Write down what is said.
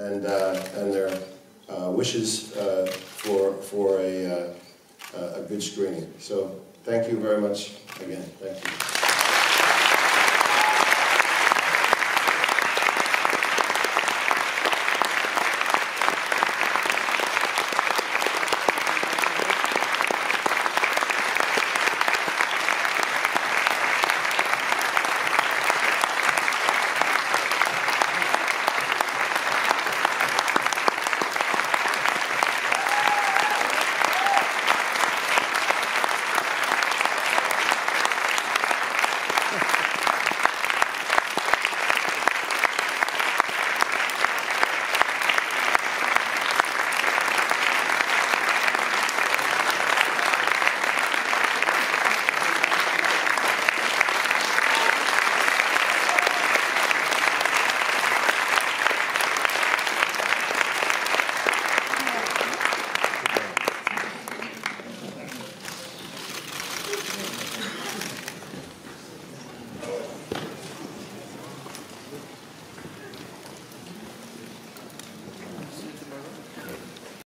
and, uh, and their uh, wishes uh, for, for a, a good screening. So thank you very much again. Thank you.